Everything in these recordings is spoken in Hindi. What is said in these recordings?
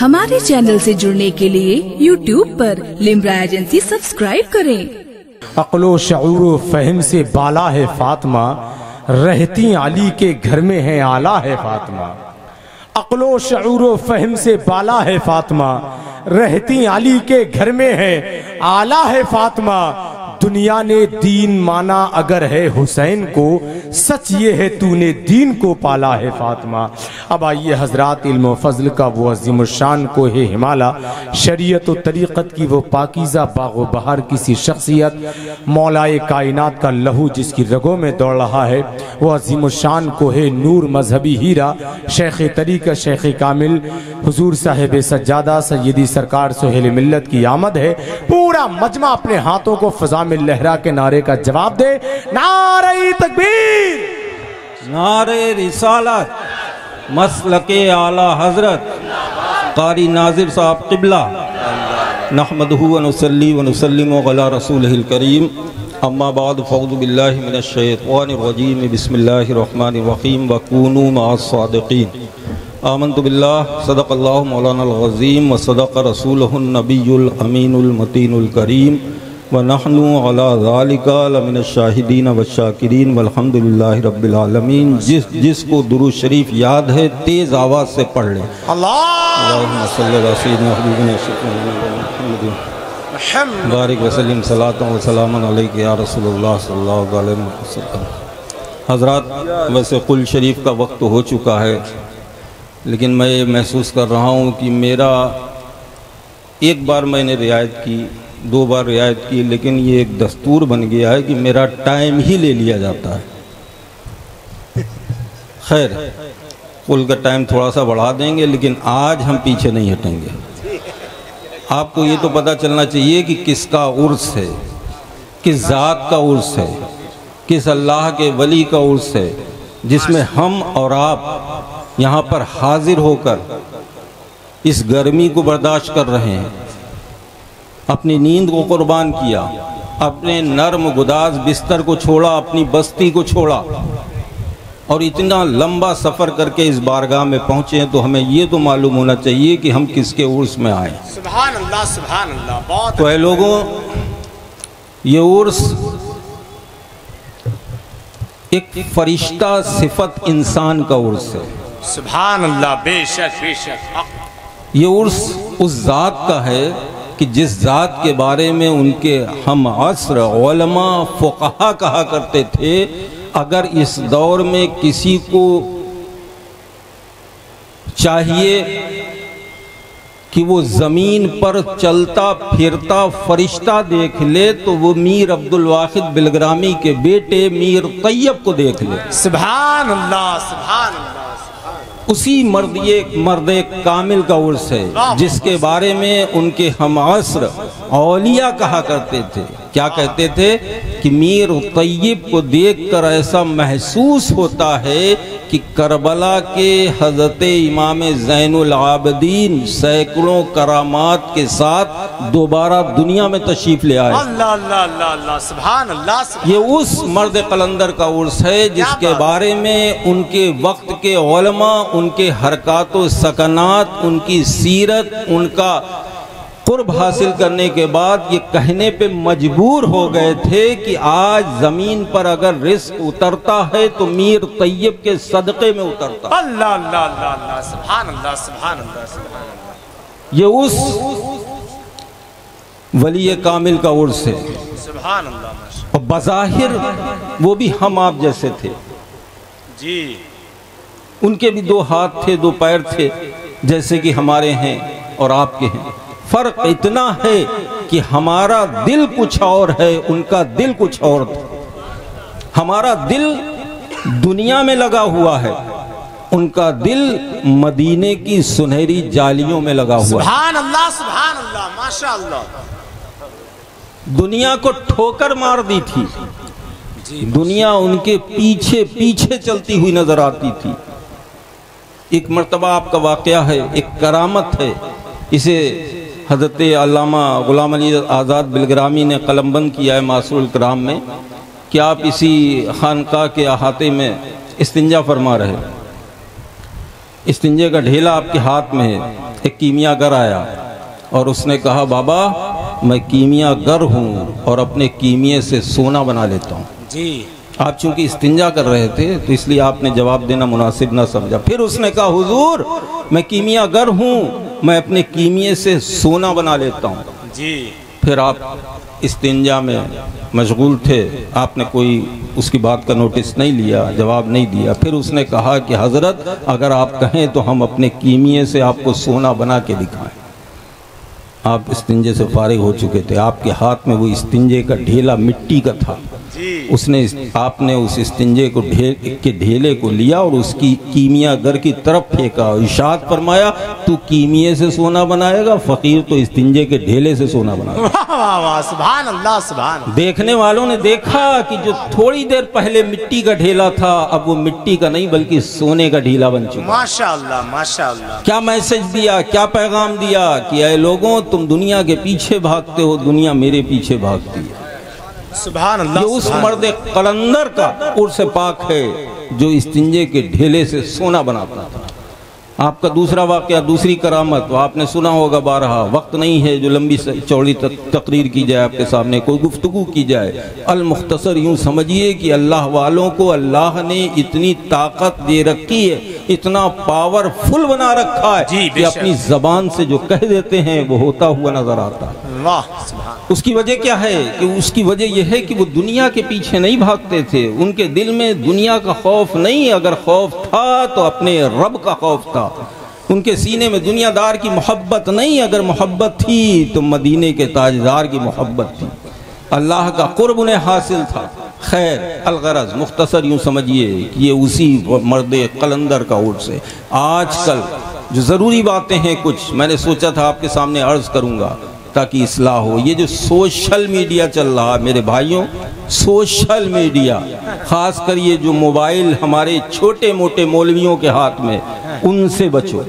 हमारे चैनल से जुड़ने के लिए यूट्यूब पर लिमरा एजेंसी सब्सक्राइब करें। अकलो शऊर फहम से बाला है फातिमा, रहती अली के घर में है आला है फातिमा। अकलो शऊर फहम से बाला है फातिमा, रहती अली के घर में है आला है फातिमा। दुनिया ने दीन माना अगर है हुसैन को, सच ये है तूने दीन को पाला है फातिमा। अब आइए हज़रत इल्म फजल का वो अजीम शान को है हिमाला। शरीयत व तरीक़त की वो पाकिज़ा बाग बहार किसी शख्सियत, मौलाए कायनात का लहू जिसकी रगों में दौड़ रहा है वो अजीम शान को है नूर मजहबी हीरा शेख तरीक़ शेख कामिल। हुजूर साहेब सज्जादा सैदी सरकार सोहेल मिल्लत की आमद है पूरा मजमा अपने हाथों को फजा में लहरा के नारे का जवाब दे। नारे तकबीर। नारे रिसालत मसल के आला हज़रत, कारी नाजिर साहब किबला। नहमदहू वनसली वनसलिम गला रसूल करीम। अम्मा बाद फ़ौज़बिल्लिमिनशैतवानरजीम बसमीम वकूनू मासदीन आमन तो बिल्ला सदक मौलानाज़ीम व सदक रसूलनबीमीनमतीनकरीम व नहनु अलामिन शाहिदीन व शाकिरीन वलहमदिल्ला रबालमीन जिस जिसको दुरू शरीफ याद है तेज़ आवाज़ से पढ़ लें। बारिक वसलम सलात वसलाम या रसोल्ला हज़रत वैसे कुल शरीफ का वक्त हो चुका है। लेकिन मैं ये महसूस कर रहा हूँ कि मेरा एक बार मैंने रियायत की, दो बार रियायत की, लेकिन ये एक दस्तूर बन गया है कि मेरा टाइम ही ले लिया जाता है। खैर, कुल का टाइम थोड़ा सा बढ़ा देंगे, लेकिन आज हम पीछे नहीं हटेंगे। आपको ये तो पता चलना चाहिए कि किसका उर्स है, किस ज़ात का उर्स है, किस अल्लाह के वली का उर्स है, जिसमें हम और आप यहाँ पर हाजिर होकर इस गर्मी को बर्दाश्त कर रहे हैं। अपनी नींद को कुर्बान किया अपने नर्म गुदाज बिस्तर को छोड़ा अपनी बस्ती को छोड़ा और इतना लंबा सफ़र करके इस बारगाह में पहुँचे हैं तो हमें ये तो मालूम होना चाहिए कि हम किसके उर्स में आए। सुभान अल्लाह सुभान अल्लाह बहुत तो लोगों ये उर्स एक फरिश्ता सिफत इंसान का उर्स है। सुभान अल्लाह बेशक बेशक। ये उर्स उस ज़ात का है कि जिस ज़ात के बारे में उनके हम असर ओलमा फ़ुकहा कहा करते थे अगर इस दौर में किसी को चाहिए कि वो ज़मीन पर चलता फिरता फरिश्ता देख ले तो वो मीर अब्दुल वाहिद बिलग्रामी के बेटे मीर तैयब को देख ले। सुभान अल्लाह सुभान अल्लाह उसी मर्द मर्द कामिल का उर्स है, जिसके बारे में उनके हम असर अलिया कहा करते थे। क्या कहते थे कि मीर तैयब को देखकर ऐसा महसूस होता है कि करबला के हज़रत इमाम जैनुल आबदीन सैकड़ों करामात के साथ दोबारा दुनिया में तशरीफ़ ले आए। ये उस मर्द कलंदर का उर्स है जिसके बारे में उनके वक्त के ओलमा उनके हरकत सकनात उनकी सीरत उनका कुर्ब हासिल करने के बाद ये कहने पे मजबूर हो गए थे कि आज ज़मीन पर अगर रिस्क उतरता है तो मीर तैयब के सदक़े में उतरता। अल्लाह अल्लाह अल्लाह अल्लाह सुभान अल्लाह सुभान अल्लाह सुभान अल्लाह ये उस वली कामिल का उर्स है। सुभान अल्लाह और बज़ाहिर वो भी हम आप जैसे थे। जी। उनके भी दो हाथ थे दो पैर थे जैसे कि हमारे हैं और आपके हैं। फ़र्क इतना है कि हमारा दिल कुछ और है उनका दिल कुछ और था। हमारा दिल दुनिया में लगा हुआ है उनका दिल मदीने की सुनहरी जालियों में लगा हुआ है। सुभान अल्लाह सुभान अल्लाह माशा अल्लाह दुनिया को ठोकर मार दी थी। दुनिया उनके पीछे पीछे चलती हुई नज़र आती थी। एक मर्तबा आपका वाकया है एक करामत है। इसे हज़रत अल्लामा ग़ुलाम अली आज़ाद बिलग्रामी ने कलमबंद किया है मासूल कराम में कि आप इसी खानका के अहाते में इस्तिंजा फरमा रहे इस्तिंजे का ढेला आपके हाथ में है। एक कीमिया कीमियागर आया और उसने कहा, बाबा, मैं कीमिया कीमियागर हूँ और अपने कीमिए से सोना बना लेता हूँ। जी। आप चूँकि इस्तिंजा कर रहे थे तो इसलिए आपने जवाब देना मुनासिब ना समझा। फिर उसने कहा हुजूर मैं कीमियागर हूँ मैं अपने कीमिए से सोना बना लेता हूँ। जी। फिर आप इस्तिंजा में मशगूल थे आपने कोई उसकी बात का नोटिस नहीं लिया जवाब नहीं दिया। फिर उसने कहा कि हज़रत अगर आप कहें तो हम अपने कीमिए से आपको सोना बना के दिखाएँ। आप इस्तिंजे से फारिग हो चुके थे। आपके हाथ में वो इस्तिंजे का ढेला मिट्टी का था। उसने आपने उस इस्तिंजे को ढे के ढेले को लिया और उसकी कीमिया घर की तरफ़ फेंका और इशाद फरमाया तू कीमिए से सोना बनाएगा फकीर तो इस्तिंजे के ढेले से सोना बनाएगा देखने वालों ने देखा कि जो थोड़ी देर पहले मिट्टी का ढेला था अब वो मिट्टी का नहीं बल्कि सोने का ढीला बन चुका। माशा माशा क्या मैसेज दिया क्या पैगाम दिया कि अय लोगों तुम दुनिया के पीछे भागते हो दुनिया मेरे पीछे भागती है। सुभान अल्लाह ये उस मर्द कलंदर का उर्स पाक है जो इस तिंजे के ढेले से सोना बनाता था। आपका दूसरा वाक्य दूसरी करामत तो आपने सुना होगा बारहा वक्त नहीं है जो लंबी चौड़ी तक, तकरीर की जाए आपके सामने कोई गुफ्तगू की जाए। अल मुख्तसर यूँ समझिए कि अल्लाह वालों को अल्लाह ने इतनी ताकत दे रखी है इतना पावरफुल बना रखा है कि अपनी जबान से जो कह देते हैं वो होता हुआ नज़र आता है। सुभान। उसकी वजह क्या है कि उसकी वजह यह है कि वो दुनिया के पीछे नहीं भागते थे। उनके दिल में दुनिया का खौफ नहीं, अगर खौफ था तो अपने रब का खौफ था। उनके सीने में दुनियादार की मोहब्बत नहीं, अगर मोहब्बत थी तो मदीने के ताजदार की मोहब्बत थी। अल्लाह का कुर्ब उन्हें हासिल था। खैर, अलगरज, मुख्तसर यूँ समझिए कि ये उसी मर्द कलंदर का उर्स है आजकल जो ज़रूरी बातें हैं कुछ, मैंने सोचा था आपके सामने अर्ज़ करूँगा। ताकि इसलाह हो। ये जो सोशल मीडिया चल रहा है मेरे भाइयों सोशल मीडिया खास कर ये जो मोबाइल हमारे छोटे मोटे मौलवियों के हाथ में उनसे बचो।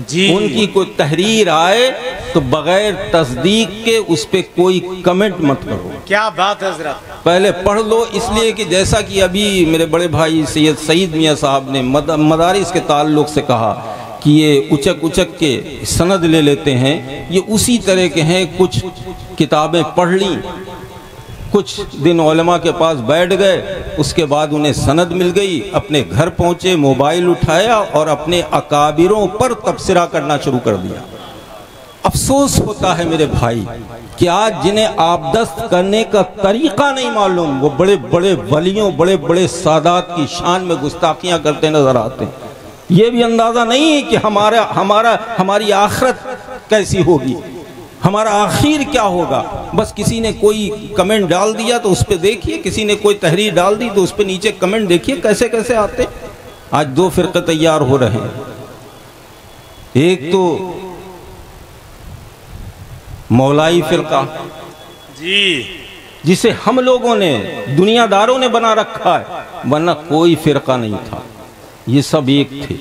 जी। उनकी कोई तहरीर आए तो बगैर तस्दीक के उस पर कोई कमेंट मत करो। क्या बात है पहले पढ़ लो इसलिए कि जैसा कि अभी मेरे बड़े भाई सैयद सईद मियाँ साहब ने मद, मदारिस के ताल्लुक से कहा कि ये उचक उचक के सनद ले लेते हैं। ये उसी तरह के हैं, कुछ किताबें पढ़ ली। कुछ दिन ओलमा के पास बैठ गए, उसके बाद उन्हें सनद मिल गई, अपने घर पहुँचे, मोबाइल उठाया और अपने अकाबिरों पर तबसरा करना शुरू कर दिया। अफसोस होता है मेरे भाई, कि आज जिन्हें आबदस्त करने का तरीका नहीं मालूम, वो बड़े बड़े वलियों बड़े बड़े सादात की शान में गुस्ताखियाँ करते नज़र आते हैं। ये भी अंदाज़ा नहीं है कि हमारा हमारा हमारी आखरत कैसी होगी। हमारा आखिर क्या होगा। बस किसी ने कोई कमेंट डाल दिया तो उस पर देखिए किसी ने कोई तहरीर डाल दी तो उस पर नीचे कमेंट देखिए कैसे कैसे आते। आज दो फिरके तैयार हो रहे हैं। एक तो मौलाई फिरका। जी। जिसे हम लोगों ने दुनियादारों ने बना रखा है वरना कोई फिरका नहीं था। ये सब एक थे।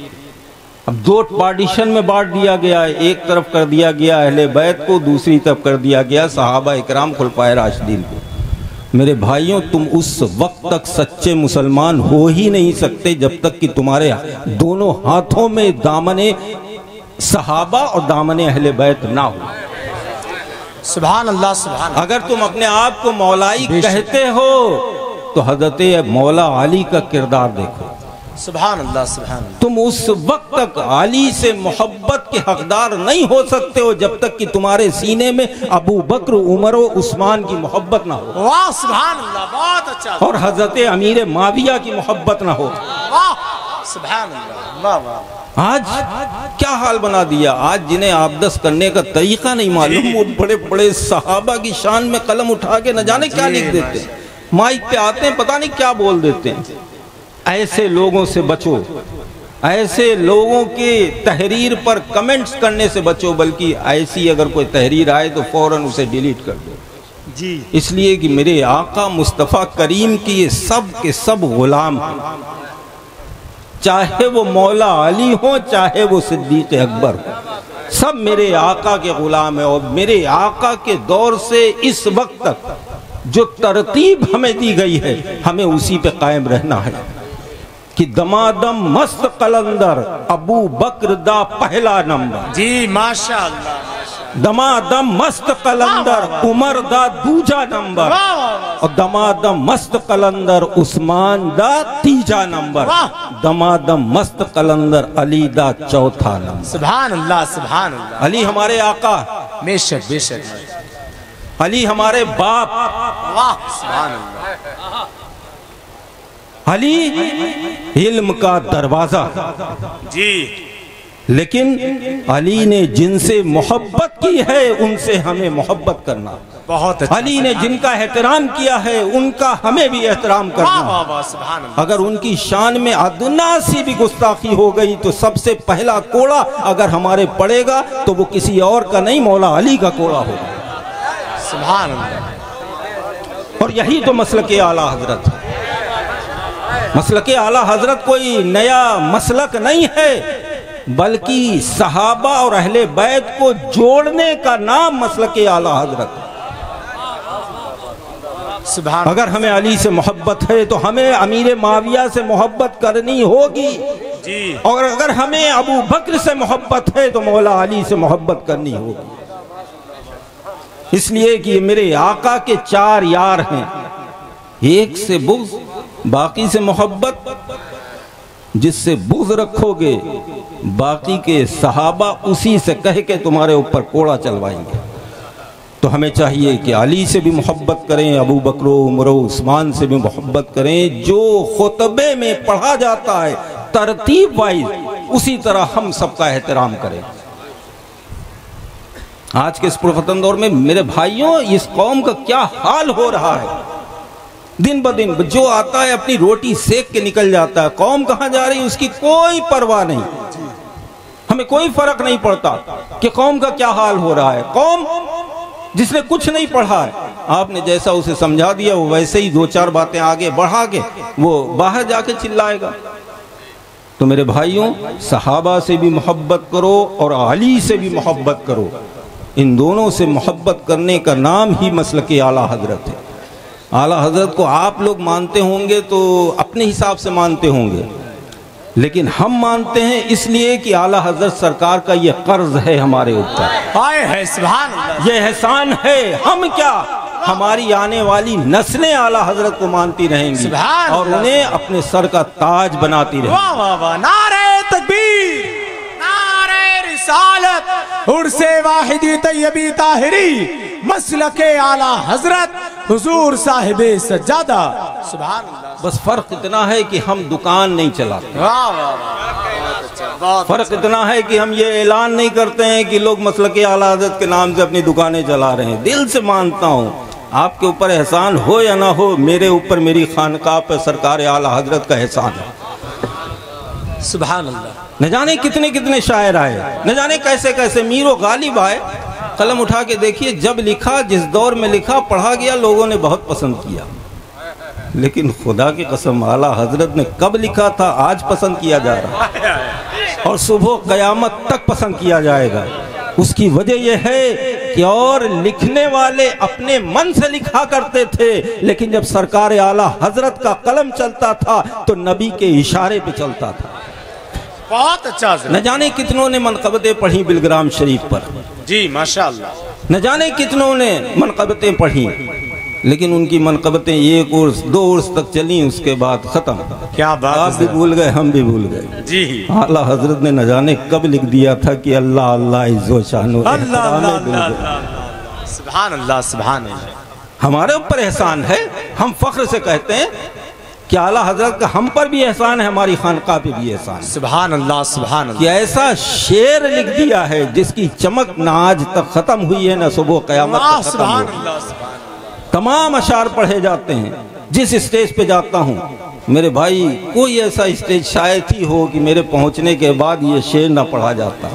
अब दो पार्टीशन में बांट दिया गया है। एक तरफ़ कर दिया गया अहले बैत को दूसरी तरफ़ कर दिया गया सहाबा इकराम खुलफाए राशिदीन को। मेरे भाइयों तुम उस वक्त तक सच्चे मुसलमान हो ही नहीं सकते जब तक कि तुम्हारे दोनों हाथों में दामने सहाबा और दामने अहले बैत ना हो। सुभान अल्लाह सुभान। अगर तुम अपने आप को मौलाई कहते हो तो हज़रत मौला अली का किरदार देखो। अल्लाह सुभान तुम उस वक्त तक अली से मोहब्बत के हकदार नहीं हो सकते हो जब तक कि तुम्हारे सीने में अबू बकर उमर और उस्मान की मोहब्बत ना हो। वाह अल्लाह बहुत अच्छा। और हज़रत अमीर माविया की मोहब्बत ना हो। वाह अल्लाह वाह वाह। आज क्या हाल बना दिया? आज जिन्हें आबदस करने का तरीका नहीं मालूम वो बड़े बड़े सहाबा की शान में कलम उठा के न जाने क्या लिख देते। माइक पे आते हैं पता नहीं क्या बोल देते हैं। ऐसे लोगों से बचो। ऐसे लोगों के तहरीर पर कमेंट्स करने से बचो बल्कि ऐसी अगर कोई तहरीर आए तो फ़ौरन उसे डिलीट कर दो। जी। इसलिए कि मेरे आका मुस्तफ़ा करीम की ये सब के सब गुलाम हैं। चाहे वो मौला अली हो चाहे वो सिद्दीक अकबर हो सब मेरे आका के गुलाम है और मेरे आका के दौर से इस वक्त तक जो तरतीब हमें दी गई है हमें उसी पे कायम रहना है। कि दमादम मस्त कलंदर अबू बकर दा पहला नंबर। जी माशा दमादम मस्त कलंदर उमर दा दूजा नंबर। और दमादम मस्त कलंदर उस्मान दा तीजा नंबर। दमादम मस्त कलंदर अली दा चौथा नंबर। सुभान अल्लाह सुभान अल्लाह अली हमारे आका। बेशक बेशक। अली हमारे बाप। वाह सुभान अल्लाह अली इल्म का दरवाज़ा। जी। लेकिन अली ने जिनसे मोहब्बत की है उनसे हमें मोहब्बत करना। बहुत अच्छा अली ने जिनका एहतराम किया है उनका हमें भी एहतराम करना। अगर उनकी शान में अदना सी भी गुस्ताखी हो गई तो सबसे पहला कोड़ा अगर हमारे पड़ेगा तो वो किसी और का नहीं मौला अली का कोड़ा होगा। और यही तो मसल के आला हज़रत। है मसल के आला हज़रत कोई नया मसलक नहीं है बल्कि सहाबा और अहले बैत को जोड़ने का नाम मसल के आला हज़रत। अगर हमें अली से मोहब्बत है तो हमें अमीर माविया से मोहब्बत करनी होगी। जी। और अगर हमें अबू बकर से मोहब्बत है तो मौला अली से मोहब्बत करनी होगी। इसलिए कि मेरे आका के चार यार हैं। एक से बुग्ज बाकी से मोहब्बत, जिससे बुज रखोगे, बाकी के सहाबा उसी से कह के तुम्हारे ऊपर कोड़ा चलवाएँगे। तो हमें चाहिए कि अली से भी मोहब्बत करें, अबू बकरो, उमरो, उस्मान से भी मोहब्बत करें, जो खुतबे में पढ़ा जाता है, तरतीब वाइज, उसी तरह हम सबका एहतराम करें। आज के इस पुरफतन दौर में मेरे भाइयों, इस कौम का क्या हाल हो रहा है? दिन ब दिन जो आता है, अपनी रोटी सेक के निकल जाता है। कौम कहाँ जा रही है? उसकी कोई परवाह नहीं। हमें कोई फ़र्क नहीं पड़ता कि कौम का क्या हाल हो रहा है। कौम जिसने कुछ नहीं पढ़ा है, आपने जैसा उसे समझा दिया, वो वैसे ही दो चार बातें आगे बढ़ा के वो बाहर जाके चिल्लाएगा। तो मेरे भाइयों, सहाबा से भी मोहब्बत करो और अली से भी मोहब्बत करो। इन दोनों से मोहब्बत करने का नाम ही मसल के आला हज़रत है। आला हज़रत को आप लोग मानते होंगे तो अपने हिसाब से मानते होंगे। लेकिन हम मानते हैं इसलिए कि आला हज़रत सरकार का ये कर्ज है हमारे ऊपर। आए है सुभान ये एहसान है हम क्या? हमारी आने वाली नस्लें आला हज़रत को मानती रहेंगी और उन्हें अपने सर का ताज बनाती रहेंगी। वाह वाह वाह। नारे तकबीर नारे रिसालत उर्से वाहिदी तैयबी ताहिरी। मसलके आला हज़रत हुजूर साहिबे सज्जादा सुभान अल्लाह बस फ़र्क इतना है कि हम दुकान नहीं चलाते वाह वाह वाह बहुत अच्छा बहुत फ़र्क इतना है कि हम ये ऐलान नहीं करते हैं कि लोग मसल के आला हज़रत के नाम से अपनी दुकानें चला रहे हैं दिल से मानता हूँ आपके ऊपर एहसान हो या ना हो मेरे ऊपर मेरी खानका पर सरकार आला हज़रत का एहसान है सुबह अल्लाह न जाने कितने कितने शायर आए न जाने कैसे कैसे मीरो गालिब आए कलम उठा के देखिए, जब लिखा, जिस दौर में लिखा, पढ़ा गया, लोगों ने बहुत पसंद किया। लेकिन खुदा की कसम, आला हज़रत ने कब लिखा था, आज पसंद किया जा रहा और सुबह कयामत तक पसंद किया जाएगा। उसकी वजह यह है कि और लिखने वाले अपने मन से लिखा करते थे, लेकिन जब सरकार आला हज़रत का कलम चलता था तो नबी के इशारे पे चलता था। बहुत अच्छा न जाने कितनों ने मनकबतें पढ़ी बिलग्राम शरीफ पर। जी माशाल्लाह। न जाने कितनों ने मनकबतें पढ़ी लेकिन उनकी मनकबतें एक उर्स दो उर्स तक चली उसके बाद खत्म। क्या बात आप भी भूल गए हम भी भूल गए। जी। आला हज़रत ने न जाने कब लिख दिया था कि अल्लाह अल्लाह इज्जो शानो अल्लाह अल्लाह दिल अल्लाह। सुभान अल्लाह सुभान अल्लाह। हमारे ऊपर एहसान है हम फख्र से कहते हैं कि आला हज़रत का हम पर भी एहसान है हमारी खानका पे भी एहसान सुभान अल्लाह सुभान कि ऐसा शेर लिख दिया है जिसकी चमक ना आज तक खत्म हुई है ना सुबह कयामत तमाम अशार पढ़े जाते हैं। जिस स्टेज पे जाता हूँ मेरे भाई कोई ऐसा स्टेज शायद ही हो कि मेरे पहुँचने के बाद ये शेर ना पढ़ा जाता।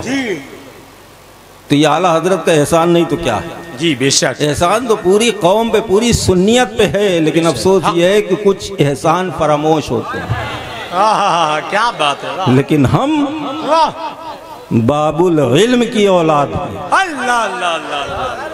तो ये आला हज़रत का एहसान नहीं तो क्या है? जी बेशक। एहसान तो पूरी कौम पे पूरी सुन्नियत पे है लेकिन अफसोस ये है कि कुछ एहसान फरामोश होते हैं। क्या बात है लेकिन हम बाबुल इल्म की औलाद हैं। अल्लाह अल्लाह अल्लाह अल्लाह।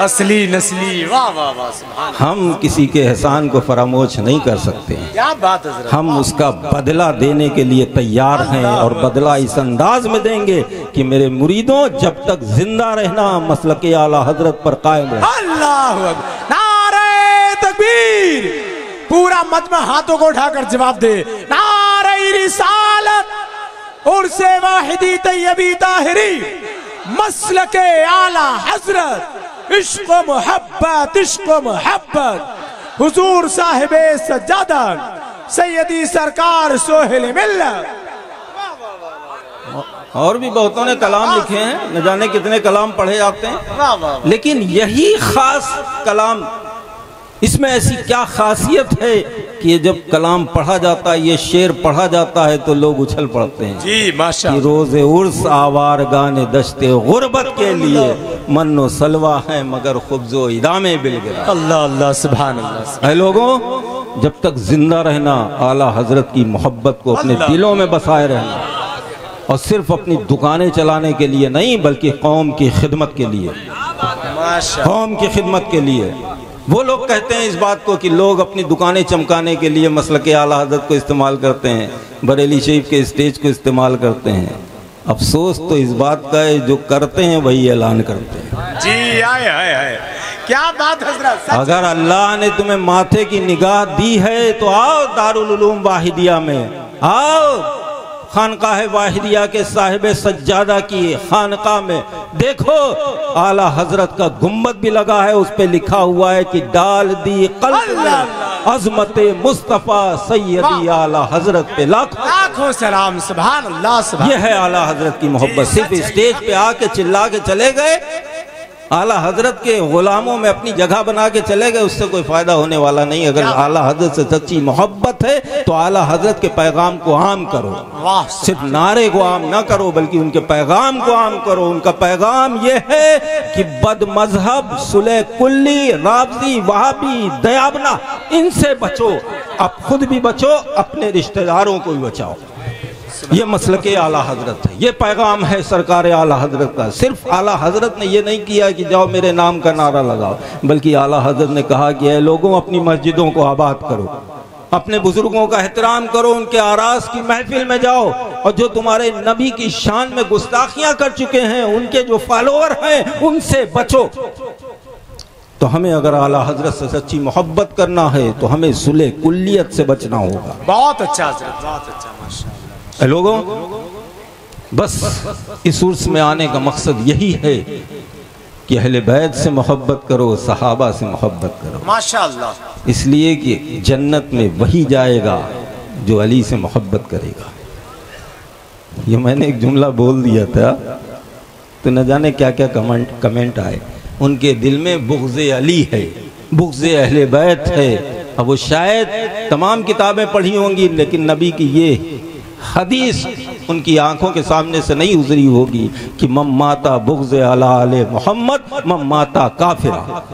असली नस्ली। वाह वाह वाह हम किसी के एहसान को फरामोश नहीं कर सकते। क्या बात है हम उसका बदला देने के लिए तैयार हैं और बदला इस अंदाज में देंगे कि मेरे मुरीदों जब तक ज़िंदा रहना मसल के आला हज़रत पर कायम रहे। नारे तकबीर। पूरा मत में हाथों को उठाकर जवाब दे। नारे रिसालत। और से वाहिदी तैयबी ताहिरी। मसल के आला हज़रत। इश्क मोहब्बत इश्क मोहब्बत। हुजूर साहिब सज्जादा सैयदी सरकार सोहेल मिल और भी बहुतों ने कलाम लिखे हैं न जाने कितने कलाम पढ़े जाते हैं। लेकिन यही खास कलाम इसमें ऐसी क्या खासियत है? कि ये जब कलाम पढ़ा जाता है ये शेर पढ़ा जाता है तो लोग उछल पड़ते हैं। जी माशा रोज उर्स आवार गाने दश्ते गुर्बत के लिए मन्नो सलवा है मगर खुब्जो इदामे बिल गिरा अल्लाह अल्लाह सुभान अल्लाह है लोगों जब तक ज़िंदा रहना आला हज़रत की मोहब्बत को अपने दिलों में बसाए रहना और सिर्फ़ अपनी दुकानें चलाने के लिए नहीं बल्कि कौम की खिदमत के लिए। कौम की खिदमत के लिए। वो लोग कहते हैं इस बात को कि लोग अपनी दुकानें चमकाने के लिए मसल के आला हज़रत को इस्तेमाल करते हैं बरेली शरीफ के स्टेज को इस्तेमाल करते हैं। अफसोस तो इस बात का है जो करते हैं वही ऐलान करते हैं। जी आए आए आए। क्या बात हज़रत अगर अल्लाह ने तुम्हें माथे की निगाह दी है तो आओ दारुल वाहिदिया में आओ। खानकाह वाहिदिया के साहिब सज्जादा की खानका में। देखो आला हज़रत का गुंबद भी लगा है उस पर लिखा हुआ है कि डाल दी कल अजमत मुस्तफ़ा सैयदी आला हज़रत पे लाखों। लाखों सलाम सुभान अल्लाह सुभान ये है आला हज़रत की मोहब्बत। सिर्फ़ स्टेज पे आके चिल्ला के चले गए। आला हज़रत के गुलामों में अपनी जगह बना के चले गए उससे कोई फ़ायदा होने वाला नहीं। अगर आला हज़रत से सच्ची मोहब्बत है तो आला हज़रत के पैगाम को आम करो। सिर्फ़ नारे को आम ना करो बल्कि उनके पैगाम को आम करो। उनका पैगाम ये है कि बद मज़हब सुलह कुल्ली राबजी वहाबी दयाबना इनसे बचो। अब खुद भी बचो अपने रिश्तेदारों को भी बचाओ। ये मसल के आला हज़रत है। ये पैगाम है सरकार आला हज़रत का। सिर्फ़ आला हज़रत ने यह नहीं किया कि जाओ मेरे नाम का नारा लगाओ, बल्कि आला हज़रत ने कहा कि लोगों, अपनी मस्जिदों को आबाद करो। अपने बुज़ुर्गों का एहतराम करो, उनके आरास की महफिल में जाओ। और जो तुम्हारे नबी की शान में गुस्ताखियाँ कर चुके हैं, उनके जो फॉलोअर हैं, उनसे बचो। तो हमें अगर आला हज़रत से सच्ची मोहब्बत करना है तो हमें सुले कुल्लियत से बचना होगा। बहुत अच्छा बहुत अच्छा। लोगों बस इस उर्स में आने का मकसद यही है कि अहले बैत से मोहब्बत करो सहाबा से मोहब्बत करो। माशा इसलिए कि जन्नत में वही जाएगा जो अली से मोहब्बत करेगा। ये मैंने एक जुमला बोल दिया था तो न जाने क्या क्या कमेंट कमेंट आए। उनके दिल में बुग्ज अली है बुग्ज अहले बैत है। अब वो शायद तमाम किताबें पढ़ी होंगी लेकिन नबी की ये हदीस उनकी आँखों के सामने से नहीं गुजरी होगी कि मम माता बुग्ज अला मोहम्मद, मम माता काफिरा।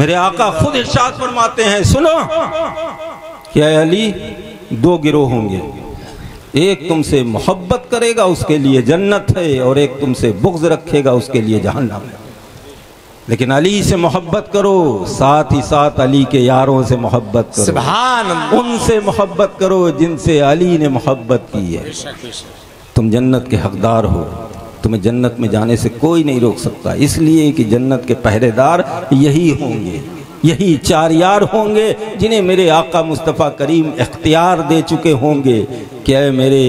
मेरे आका खुद इरशाद फरमाते हैं, सुनो क्या अली, दो गिरोह होंगे। एक तुमसे मोहब्बत करेगा, उसके लिए जन्नत है, और एक तुमसे बुग्ज रखेगा, उसके लिए जहन्नम है। लेकिन अली से मोहब्बत करो साथ ही साथ अली के यारों से मोहब्बत करो। सुभान अल्लाह उनसे मोहब्बत करो जिनसे अली ने मोहब्बत की है। तुम जन्नत के हकदार हो। तुम्हें जन्नत में जाने से कोई नहीं रोक सकता। इसलिए कि जन्नत के पहरेदार यही होंगे। यही चार यार होंगे जिन्हें मेरे आका मुस्तफ़ा करीम इख्तियार दे चुके होंगे क्या मेरे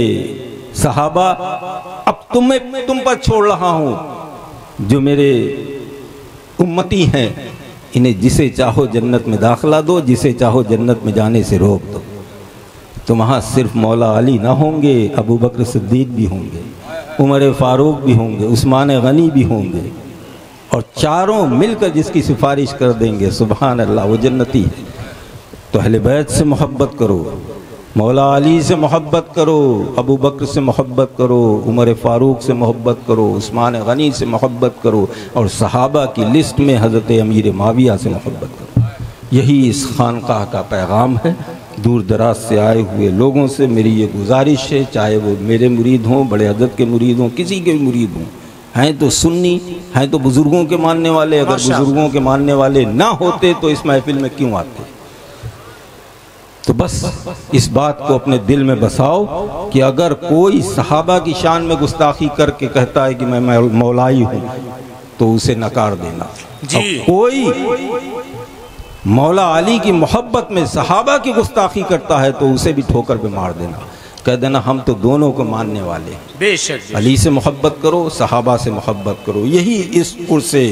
सहाबा अब तुम्हें तुम पर छोड़ रहा हूँ। जो मेरे उम्मती हैं। इन्हें जिसे चाहो जन्नत में दाखला दो, जिसे चाहो जन्नत में जाने से रोक दो। तो वहाँ सिर्फ़ मौला अली ना होंगे, अबू बकर सिद्दीक भी होंगे, उमर फ़ारूक भी होंगे, उस्मान गनी भी होंगे, और चारों मिलकर जिसकी सिफारिश कर देंगे सुबहान अल्लाह, वो जन्नती है। तो अहले बैत से मोहब्बत करो। मौला अली से मोहब्बत करो अबू बकर से मोहब्बत करो उमर फ़ारूक से मोहब्बत करो उस्मान गनी से मोहब्बत करो और सहाबा की लिस्ट में हज़रत अमीर माविया से मोहब्बत करो। यही इस खानकाह का पैगाम है। दूर दराज से आए हुए लोगों से मेरी ये गुजारिश है चाहे वो मेरे मुरीद हों बड़े हज़रत के मुरीद हों किसी के भी मुरीद हों। हैं तो सुन्नी हैं तो बुज़ुर्गों के मानने वाले। अगर बुज़ुर्गों के मानने वाले ना होते तो इस महफिल में क्यों आते? तो बस इस बात को अपने दिल में बसाओ कि अगर कोई सहाबा की शान में गुस्ताखी करके कहता है कि मैं मौलाई हूँ तो उसे नकार देना। जी। कोई मौला अली की मोहब्बत में सहाबा की गुस्ताखी करता है तो उसे भी ठोकर पे मार देना। कह देना हम तो दोनों को मानने वाले हैं। बेशक अली से मोहब्बत करो सहाबा से मोहब्बत करो। यही इस से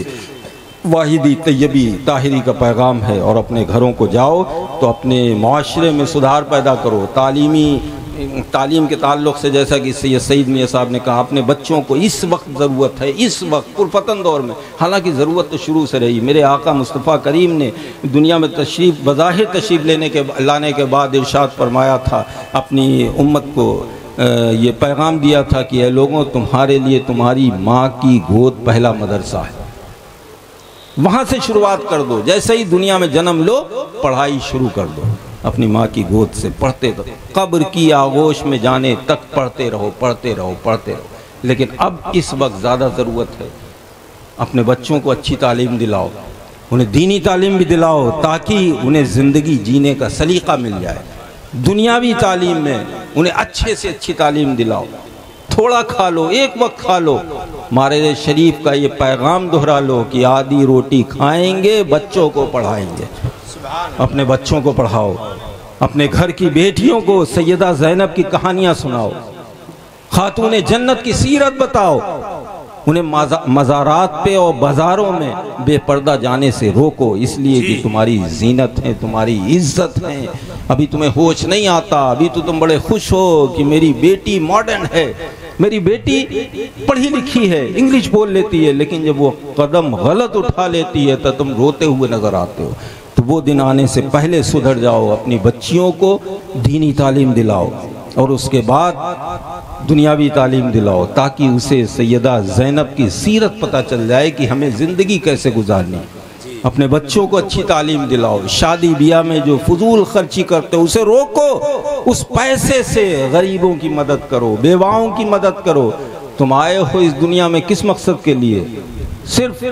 वाहिदी तैयबी, ताहिरी का पैगाम है और अपने घरों को जाओ तो अपने माशरे में सुधार पैदा करो। तालीमी, तालीम के ताल्लुक से जैसा कि सैद सईद मियाँ साहब ने कहा, अपने बच्चों को इस वक्त ज़रूरत है, इस वक्त, पुरफतन दौर में। हालाँकि ज़रूरत तो शुरू से रही। मेरे आका मुस्तफ़ा करीम ने दुनिया में तशरीफ़, बज़ाहिर तशरीफ़ लेने के, लाने के बाद इर्शाद फरमाया था, अपनी उम्मत को ये पैगाम दिया था कि ए लोगों, तुम्हारे लिए तुम्हारी माँ की गोद पहला मदरसा है। वहाँ से शुरुआत कर दो। जैसे ही दुनिया में जन्म लो, पढ़ाई शुरू कर दो। अपनी माँ की गोद से पढ़ते रहो। कब्र की आगोश में जाने तक पढ़ते रहो पढ़ते रहो पढ़ते रहो। लेकिन अब इस वक्त ज़्यादा ज़रूरत है। अपने बच्चों को अच्छी तालीम दिलाओ। उन्हें दीनी तालीम भी दिलाओ, ताकि उन्हें ज़िंदगी जीने का सलीका मिल जाए। दुनियावी तालीम में उन्हें अच्छे से अच्छी तालीम दिलाओ। थोड़ा खा लो एक वक्त खा लो। मारे शरीफ का ये पैगाम दोहरा लो कि आधी रोटी खाएँगे बच्चों को पढ़ाएँगे। अपने बच्चों को पढ़ाओ अपने घर की बेटियों को सैदा जैनब की कहानियाँ सुनाओ। खातून जन्नत की सीरत बताओ। उन्हें मजा- मज़ारात पे और बाजारों में बेपर्दा जाने से रोको इसलिए कि तुम्हारी जीनत है तुम्हारी इज़्ज़त है। अभी तुम्हें होश नहीं आता अभी तो तुम बड़े खुश हो कि मेरी बेटी मॉडर्न है। मेरी बेटी पढ़ी लिखी है इंग्लिश बोल लेती है, लेकिन जब वो कदम गलत उठा लेती है तो तुम रोते हुए नज़र आते हो। तो वो दिन आने से पहले सुधर जाओ, अपनी बच्चियों को दीनी तालीम दिलाओ, और उसके बाद दुनियावी तालीम दिलाओ, ताकि उसे सैदा जैनब की सीरत पता चल जाए कि हमें ज़िंदगी कैसे गुजारनी। अपने बच्चों को अच्छी तालीम दिलाओ। शादी ब्याह में जो फजूल खर्ची करते हो, उसे रोको। उस पैसे से गरीबों की मदद करो, बेवाओं की मदद करो। तुम आए हो इस दुनिया में किस मकसद के लिए? सिर्फ़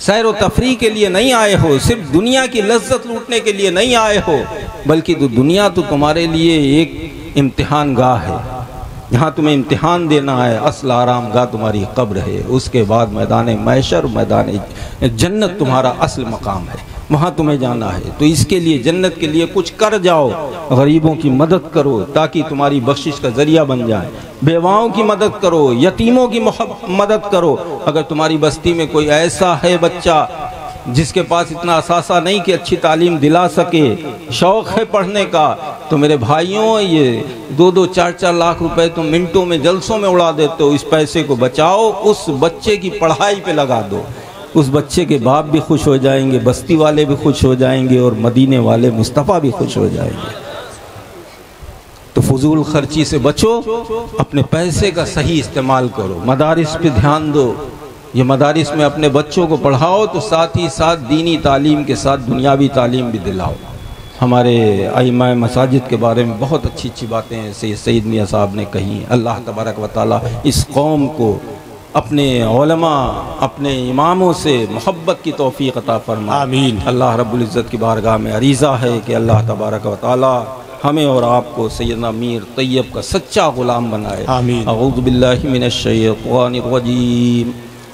सैर व तफरी के लिए नहीं आए हो, सिर्फ़ दुनिया की लज्जत लूटने के लिए नहीं आए हो, बल्कि तो दुनिया तो तुम्हारे लिए एक इम्तिहान गाह है। यहाँ तुम्हें इम्तिहान देना है, असल आराम गाह तुम्हारी कब्र है। उसके बाद मैदान मैशर, मैदान जन्नत तुम्हारा असल मकाम है। वहाँ तुम्हें जाना है। तो इसके लिए, जन्नत के लिए कुछ कर जाओ। गरीबों की मदद करो, ताकि तुम्हारी बख्शिश का ज़रिया बन जाए। बेवाओं की मदद करो, यतीमों की मदद करो। अगर तुम्हारी बस्ती में कोई ऐसा है बच्चा जिसके पास इतना असासा नहीं कि अच्छी तालीम दिला सके, शौक़ है पढ़ने का तो मेरे भाइयों, ये दो दो चार चार लाख रुपए तुम मिनटों में, जलसों में उड़ा देते हो, इस पैसे को बचाओ, उस बच्चे की पढ़ाई पे लगा दो। उस बच्चे के बाप भी खुश हो जाएँगे, बस्ती वाले भी खुश हो जाएँगे, और मदीने वाले मुस्तफ़ा भी खुश हो जाएँगे। तो फजूल खर्ची से बचो, अपने पैसे का सही इस्तेमाल करो, मदारस पे ध्यान दो ये मदारस में अपने बच्चों को पढ़ाओ तो साथ ही साथ दीनी तालीम के साथ दुनियावी तालीम भी दिलाओ। हमारे आइमा मसाजिद के बारे में बहुत अच्छी अच्छी बातें सैयद सैद मियाँ साहब ने कही अल्लाह तबारक व ताली इस कौम को अपने ओलमा अपने इमामों से मोहब्बत की तोफ़ी अता फरमा आमीन। अल्लाह रब्बुल इज़्ज़त की बारगाह में अरीज़ा है कि अल्लाह तबारक व ताली हमें और आपको सैदना मीर तैयब का सच्चा ग़ुलाम बनाए। आमीन।